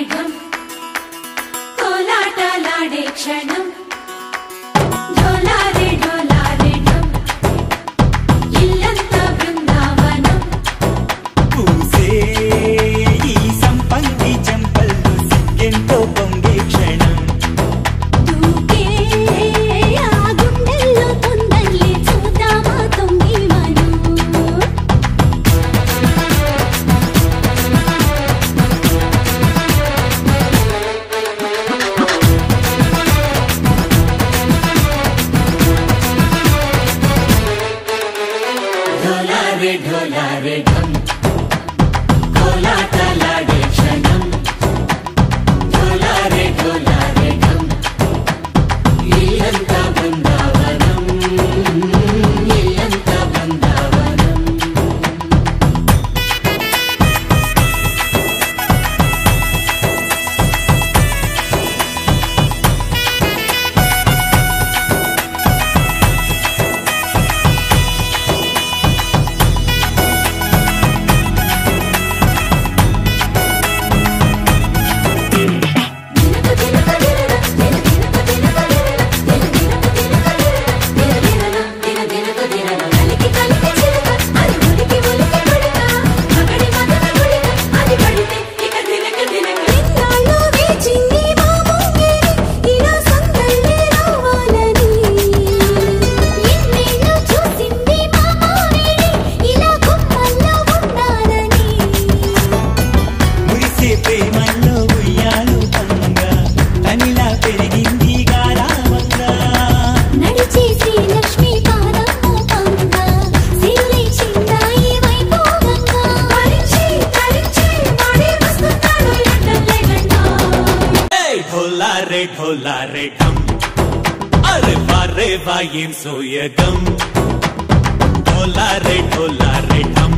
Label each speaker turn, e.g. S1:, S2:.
S1: మేఘం కోలాటలాడే క్షణం డోలారే డోలారేడం ఇల్లంతా బృందావనం
S2: పూసే ఈ సంపంగి చెంపల్లో సిగ్గెంతో ढोला
S3: रे ढम రే ఢోలా రే ఢమ్ అరే వారే వాయం సోయగం ఢోలా రే ఢోలా రే
S4: ఢమ్